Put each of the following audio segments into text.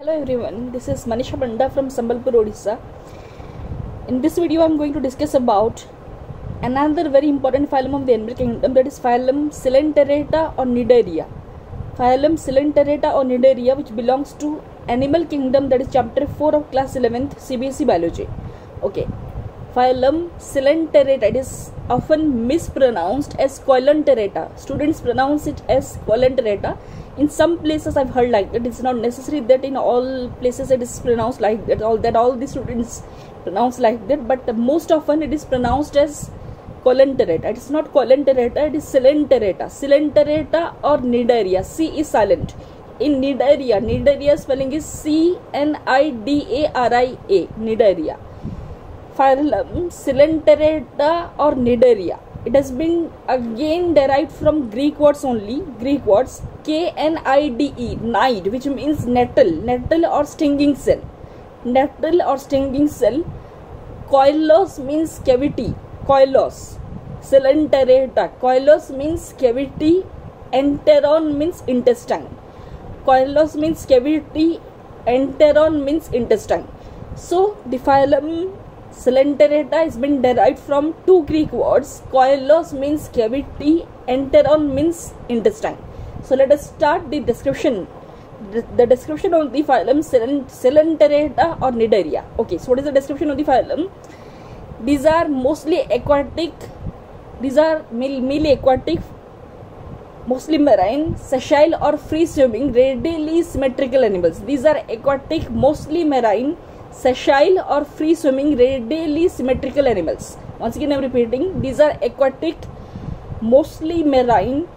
Hello everyone, this is Manisha Banda from Sambalpur, Odisha. In this video, I am going to discuss about another very important phylum of the animal kingdom that is phylum Coelenterata or Cnidaria. Phylum Coelenterata or Cnidaria which belongs to animal kingdom, that is chapter 4 of class 11th CBSE biology. Okay, phylum Coelenterata, it is often mispronounced as Coelenterata. Students pronounce it as Coelenterata in some places i've heard like that it's not necessary that in all places it is pronounced like that all that all the students pronounce like that but most often it is pronounced as coelenterata it is not coelenterata it is coelenterata coelenterata or cnidaria c is silent. In cnidaria cnidaria spelling is c n i d a r i a cnidaria phylum coelenterata or cnidaria it has been again derived from greek words only greek words K N I D E, nide, which means nettle, nettle or stinging cell. Nettle or stinging cell. Coilos means cavity, coilos. Coelenterata, coilos means cavity, enteron means intestine. Coilos means cavity, enteron means intestine. So the phylum Coelenterata has been derived from two Greek words. Coilos means cavity, enteron means intestine. So let us start the description. The, the description of the phylum Coelenterata or Cnidaria. Okay, so what is the description of the phylum? These are mostly aquatic. These are mainly aquatic, mostly marine, sessile or free swimming, radially symmetrical animals. These are aquatic, mostly marine, sessile or free swimming, radially symmetrical animals. Once again, I am repeating. These are aquatic, mostly marine,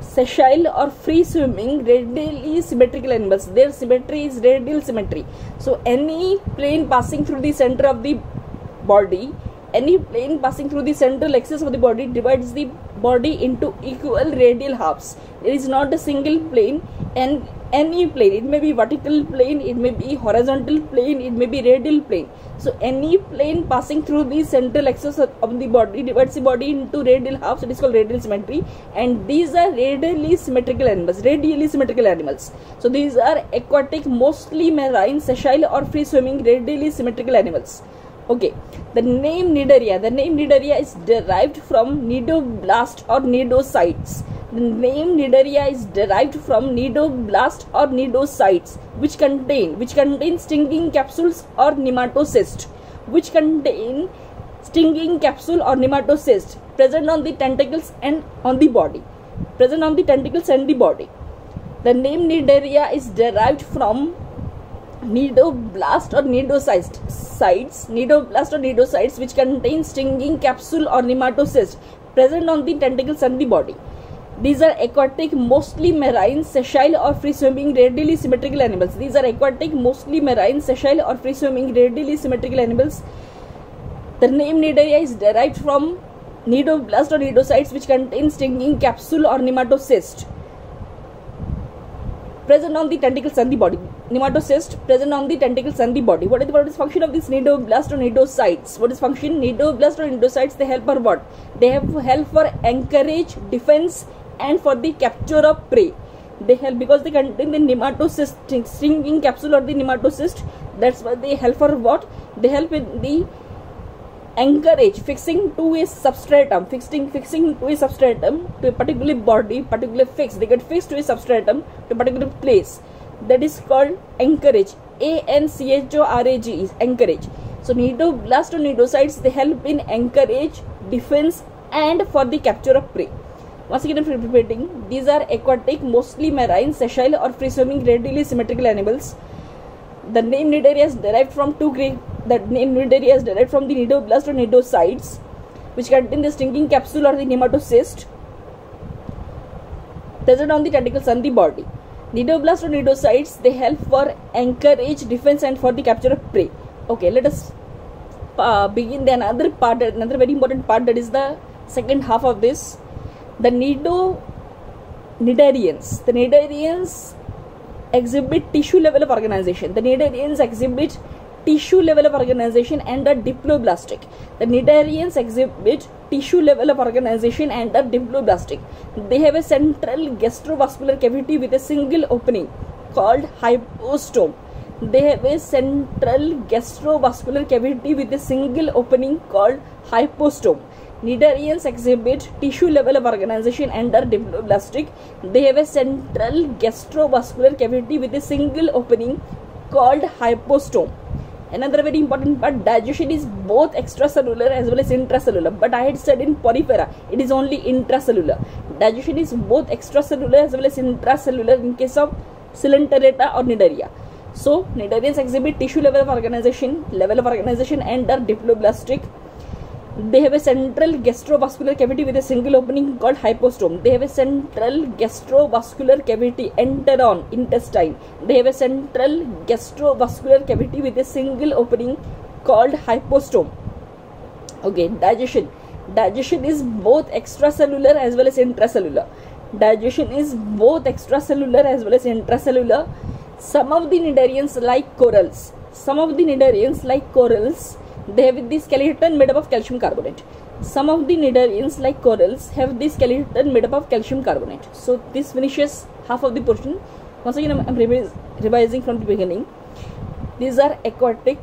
sessile or free swimming radially symmetrical animals their symmetry is radial symmetry so any plane passing through the center of the body any plane passing through the central axis of the body divides the body into equal radial halves. There is not a single plane and any plane it may be vertical plane it may be horizontal plane it may be radial plane. So any plane passing through the central axis of the body divides the body into radial halves it is called radial symmetry and these are radially symmetrical animals radially symmetrical animals. So these are aquatic mostly marine sessile or free swimming radially symmetrical animals okay the name Cnidaria. the name Cnidaria is derived from cnidoblast or cnidocytes the name Cnidaria is derived from cnidoblast or cnidocytes which contain which contain stinging capsules or nematocyst which contain stinging capsule or nematocyst present on the tentacles and on the body present on the tentacles and the body the name cnidaria is derived from cnidoblast or cnidocytes cnidoblast or cnidocytes which contain stinging capsule or nematocyst present on the tentacles and the body these are aquatic, mostly marine, sessile or free swimming, radially symmetrical animals. These are aquatic, mostly marine, sessile or free swimming, radially symmetrical animals. The name Cnidaria is derived from cnidoblast or cnidocytes which contain stinging capsule or nematocyst present on the tentacles and the body. Nematocyst present on the tentacles and the body. What is, what is function of these cnidoblast or cnidocytes? What is function? Cnidoblast or cnidocytes they help for what? They have help for anchorage, defense, and for the capture of prey they help because they contain the nematocyst stinging capsule or the nematocyst that's why they help for what they help in the anchorage fixing to a substratum fixing fixing to a substratum to a particular body particular fix they get fixed to a substratum to a particular place that is called anchorage a n c h o r a g is anchorage so cnidocytes they help in anchorage defense and for the capture of prey once again, I'm repeating, these are aquatic, mostly marine, sessile or free swimming, radially symmetrical animals. The name Cnidaria is derived from two Greek. The name Cnidaria is derived from the cnidoblast or cnidocytes, which contain the stinging capsule or the nematocyst present on the tentacles and the body. Cnidoblast or cnidocytes they help for anchorage, defense, and for the capture of prey. Okay, let us uh, begin. The another part, another very important part that is the second half of this. The nido cnidarians the cnidarians exhibit tissue level of organization. The cnidarians exhibit tissue level of organization and are diploblastic the cnidarians exhibit tissue level of organization and are diploblastic they have a central gastrovascular cavity with a single opening called hypostome they have a central gastrovascular cavity with a single opening called hypostome Cnidarians exhibit tissue level of organization and are diploblastic. They have a central gastrovascular cavity with a single opening called hypostome. Another very important part digestion is both extracellular as well as intracellular. But I had said in porifera it is only intracellular. Digestion is both extracellular as well as intracellular in case of Coelenterata or Cnidaria. So Cnidarians exhibit tissue level of organization, level of organization and are diploblastic they have a central gastrovascular cavity with a single opening called hypostome. They have a central gastrovascular cavity, enteron, intestine. They have a central gastrovascular cavity with a single opening called hypostome. Okay, digestion. Digestion is both extracellular as well as intracellular. Digestion is both extracellular as well as intracellular. Some of the cnidarians like corals. Some of the cnidarians like corals they have the skeleton made up of calcium carbonate. Some of the cnidarians like corals have the skeleton made up of calcium carbonate. So this finishes half of the portion. Once again I am revising from the beginning. These are aquatic,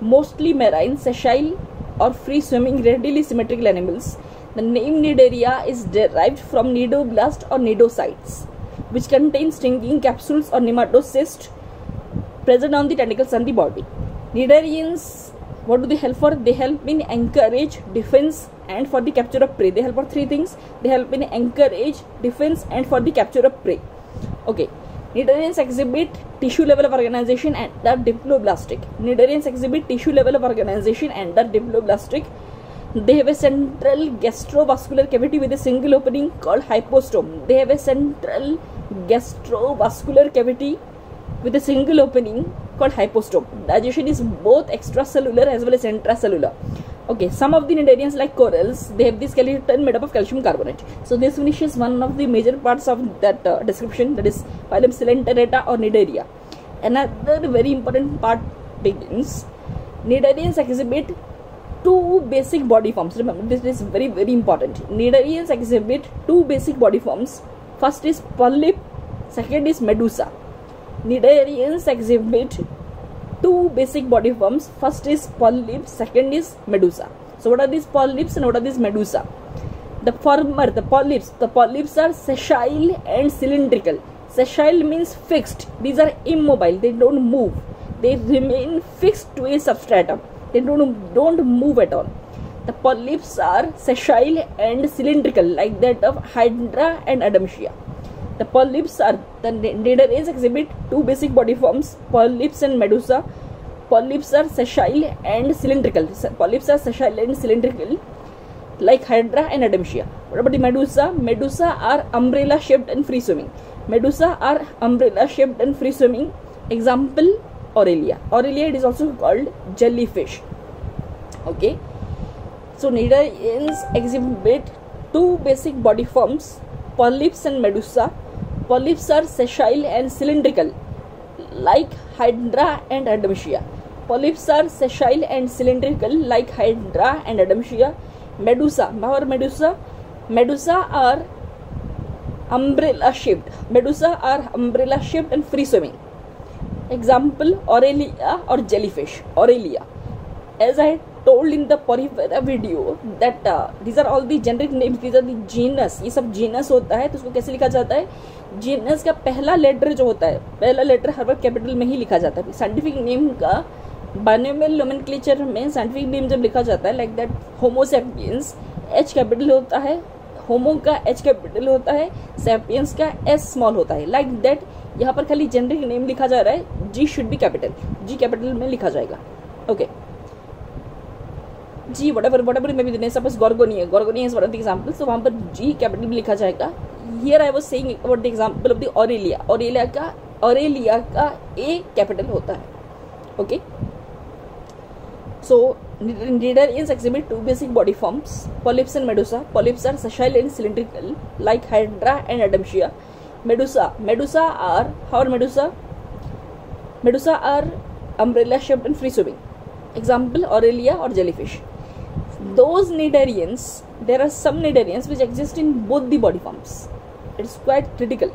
mostly marine, sessile or free swimming, radially symmetrical animals. The name cnidaria is derived from cnidoblast or cnidocytes, which contain stinging capsules or nematocysts present on the tentacles and the body. Cnidarians what do they help for they help in anchorage defense and for the capture of prey they help for three things they help in anchorage defense and for the capture of prey okay Cnidarians exhibit tissue level of organization and are diploblastic. Cnidarians exhibit tissue level of organization and are diploblastic. They have a central gastrovascular cavity with a single opening called hypostome. They have a central gastrovascular cavity with a single opening called hypostome. Digestion is both extracellular as well as intracellular. Okay, some of the cnidarians like corals, they have this skeleton made up of calcium carbonate. So this finishes one of the major parts of that uh, description that is phylum Coelenterata or Cnidaria. Another very important part begins. Cnidarians exhibit two basic body forms. Remember, this is very very important. Cnidarians exhibit two basic body forms. First is polyp, second is medusa. Cnidarians exhibit two basic body forms. First is polyp, second is medusa. So what are these polyps and what are these medusa? The former, the polyps, the polyps are sessile and cylindrical. Sessile means fixed. These are immobile. They don't move. They remain fixed to a substratum. They don't, don't move at all. The polyps are sessile and cylindrical like that of Hydra and Adamsia. The polyps are the cnidarians exhibit two basic body forms, polyps and medusa. Polyps are sessile and cylindrical. Polyps are sessile and cylindrical like Hydra and Adamsia. What about the medusa? Medusa are umbrella shaped and free swimming. Medusa are umbrella shaped and free swimming. Example Aurelia. Aurelia it is also called jellyfish. Okay. So cnidarians exhibit two basic body forms, polyps and medusa Polyps are sessile and cylindrical, like Hydra and Adamsia. Polyps are sessile and cylindrical, like Hydra and Adamsia. Medusa, our Medusa, Medusa are umbrella shaped. Medusa are umbrella shaped and free swimming. Example Aurelia or jellyfish. Aurelia. As I in the porifera video that uh, these are all the generic names these are the genus ये सब genus होता है तो उसको कैसे लिखा जाता है? Genus का पहला लेटर जो होता है पहला लेटर हर वक्त कैपिटल में ही लिखा जाता है। साइंटिफिक नेम का बायोमेल नोमेनक्लेचर में साइंटिफिक नेम जब लिखा जाता है like that Homo sapiens H capital होता है होमो का एच कैपिटल होता है सेपियंस का एस स्मॉल होता है। लाइक like दैट यहाँ पर खाली जेनरिक नेम लिखा जा रहा है G should be capital G capital में लिखा जाएगा। Okay okay. G whatever whatever may be the name suppose Gorgonia Gorgonia is one of the example so वहाँ पर जी कैपिटल लिखा जाएगा। Here I was saying about the example of the Aurelia Aurelia का Aurelia का A capital होता है। Okay so cnidaria is exhibit two basic body forms polyps and medusa polyps are sessile and cylindrical like Hydra and Adamsia medusa medusa are our medusa medusa are umbrella shaped and free swimming example Aurelia और jellyfish those cnidarians there are some cnidarians which exist in both the body forms. It's quite critical.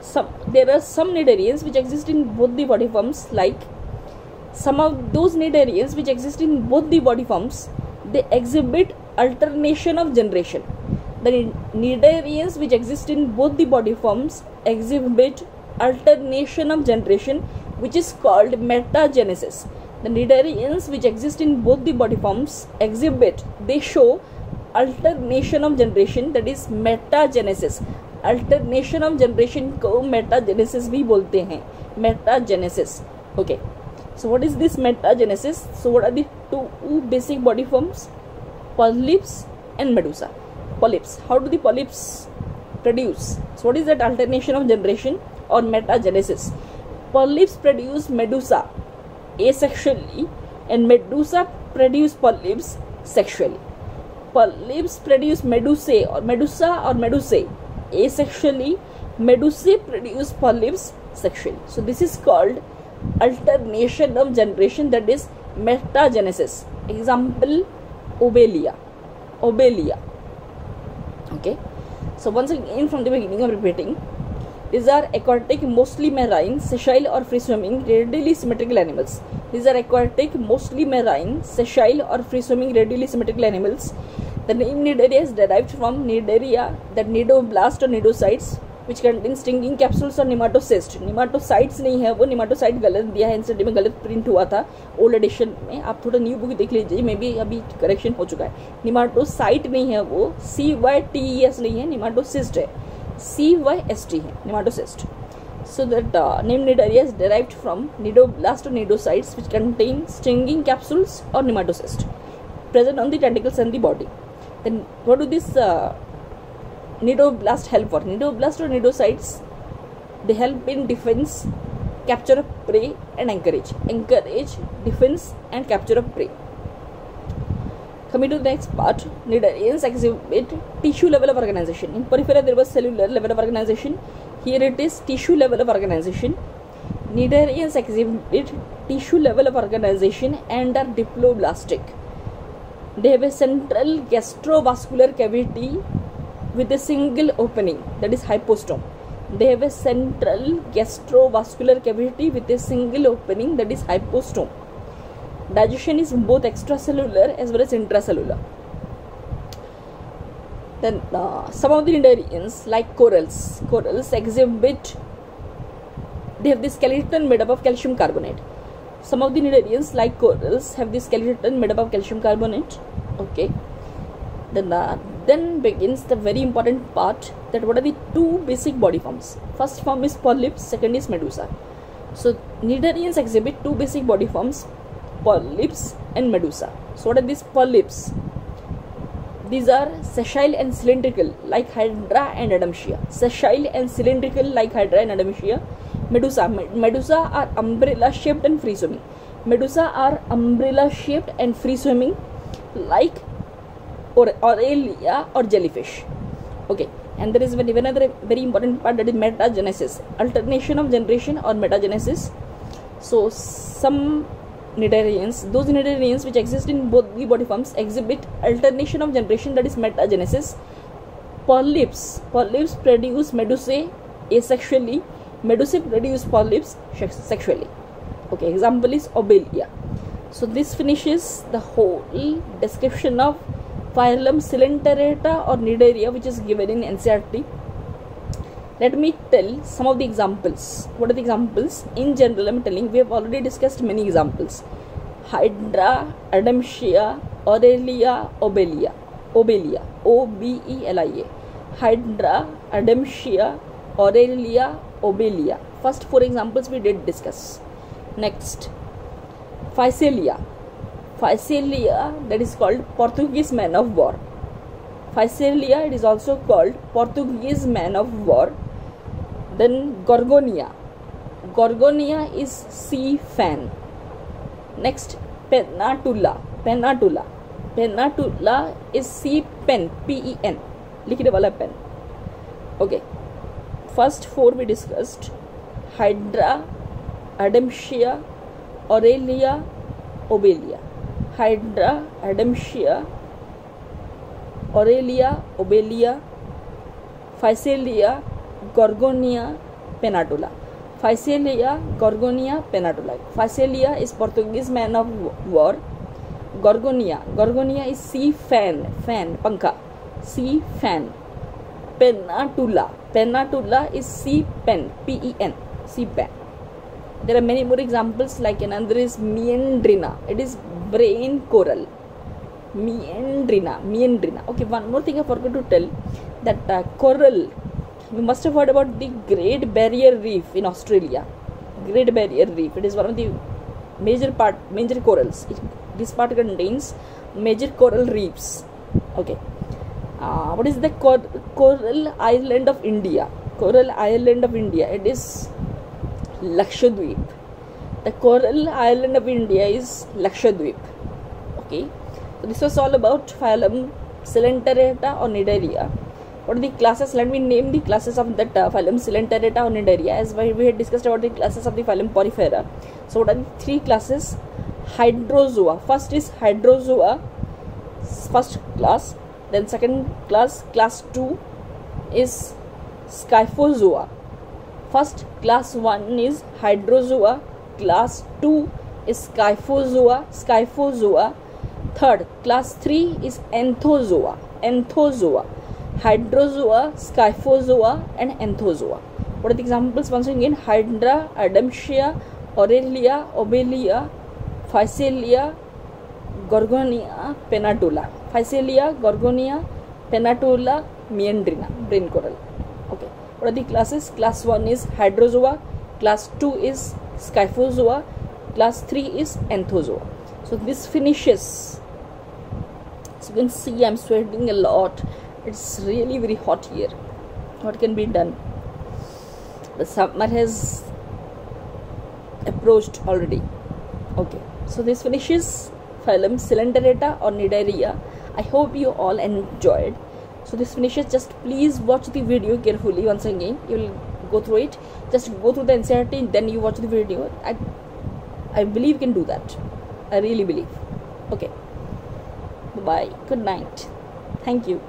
Some there are some cnidarians which exist in both the body forms like some of those cnidarians which exist in both the body forms they exhibit alternation of generation. The cnidarians which exist in both the body forms exhibit alternation of generation which is called metagenesis the cnidarians which exist in both the body forms exhibit they show alternation of generation that is metagenesis alternation of generation को metagenesis भी बोलते हैं metagenesis okay so what is this metagenesis so what are the two basic body forms polyps and medusa polyps how do the polyps produce so what is that alternation of generation or metagenesis polyps produce medusa asexually and medusa produce polyps sexually. Polyps produce medusae or medusa or medusae. Asexually medusae produce polyps sexually. So this is called alternation of generation that is metagenesis. Example obelia. Obelia. Okay? So once again from the beginning i'm repeating these are aquatic mostly marine sessile or free swimming radially symmetrical animals these are aquatic mostly marine sessile or free swimming radially symmetrical animals the name Cnidaria is derived from Cnidaria, that nidoblast or nidocytes, which contain stinging capsules और निमाटोसिस्ट निमाटोसाइट्स नहीं है वो निमाटोसाइट गलत दिया है NCD में गलत print हुआ था ओल्ड एडिशन में आप थोड़ा न्यू बुक देख लीजिए मे बी अभी करेक्शन हो चुका है निमाटोसाइट नहीं है वो सी वाई टी एस नहीं है निमाटोसिस्ट है C Y S so that uh, name cnidaria is derived from nidoblastonidocytes which contain stinging capsules or nematocysts present on the tentacles and the body. Then what do these uh, help for? Cnidoblast or cnidocytes they help in defense capture of prey and anchorage, anchorage defense and capture of prey coming to the next part cnidarians exhibit tissue level of organization. In porifera there was cellular level of organization. Here it is tissue level of organization. Cnidarians exhibit tissue level of organization and are diploblastic. They have a central gastrovascular cavity with a single opening that is hypostome. They have a central gastrovascular cavity with a single opening that is hypostome digestion is both extracellular as well as intracellular. Then uh, some of the cnidarians like corals corals exhibit they have the skeleton made up of calcium carbonate. Some of the cnidarians like corals have the skeleton made up of calcium carbonate. Okay. Then uh, then begins the very important part that what are the two basic body forms. First form is polyps second is medusa. So cnidarians exhibit two basic body forms polyps and medusa. So what are these polyps these are sessile and cylindrical like hydra and adamsia sessile and cylindrical like hydra and adamsia medusa. Medusa are umbrella shaped and free swimming. Medusa are umbrella shaped and free swimming like or aurelia or jellyfish. Okay. And there is another very important part that is metagenesis. Alternation of generation or metagenesis. So some cnidarians those cnidarians which exist in both the body forms exhibit alternation of generation that is metagenesis. Polyps. Polyps produce medusae asexually. Medusae produce polyps sexually. Okay example is obelia. So this finishes the whole description of phylum Coelenterata or Cnidaria which is given in NCERT. Let me tell some of the examples. What are the examples? In general, I'm telling we have already discussed many examples. Hydra, Adamsia, Aurelia, Obelia. Obelia. O B E L I A. Hydra, Adamsia, Aurelia, Obelia. First four examples we did discuss. Next, Physalia. Physalia that is called Portuguese man of war. Physalia it is also called Portuguese man of war. Then Gorgonia Gorgonia is sea fan next Pennatula Pennatula Pennatula is sea pen P E N लिखने वाला pen okay first four भी discussed Hydra Adamsia Aurelia Obelia Hydra Adamsia Aurelia Obelia Physalia Gorgonia Pennatula Physalia Gorgonia Pennatula Physalia is Portuguese man of war Gorgonia Gorgonia is sea fan fan पंखा sea fan Pennatula Pennatula is sea pen P E N sea pen there are many more examples like another is Meandrina it is brain coral Meandrina Meandrina okay one more thing I for to tell that coral you must have heard about the Great Barrier Reef in Australia. Great Barrier Reef. It is one of the major part, major corals. It, this part contains major coral reefs. Okay. Uh, what is the cor- coral island of India? Coral island of India. It is Lakshadweep. The coral island of India is Lakshadweep. Okay. So this was all about phylum Coelenterata or Cnidaria what are the classes let me name the classes of that uh, phylum Coelenterata or Cnidaria as we had discussed about the classes of the phylum Porifera. So what are the three classes? Hydrozoa first is hydrozoa first class. Then second class class 2 is scyphozoa first class 1 is hydrozoa class 2 is scyphozoa scyphozoa third class 3 is anthozoa anthozoa Hydrozoa, Scyphozoa, and Anthozoa. What are the examples? Once again, Hydra, Adamsia, Aurelia, Obelia, Physalia, Gorgonia, Penatula. Physalia, Gorgonia, Penatula, Meandrina, brain coral. Okay. What are the classes? Class 1 is Hydrozoa, class 2 is Scyphozoa, class 3 is Anthozoa. So this finishes. So you can see I'm sweating a lot it's really very hot here. What can be done? The summer has approached already. Okay. So this finishes phylum Coelenterata or Cnidaria I hope you all enjoyed. So this finishes. Just please watch the video carefully once again. You will go through it. Just go through the NCERT then you watch the video. I I believe you can do that. I really believe. Okay. Bye good night. Thank you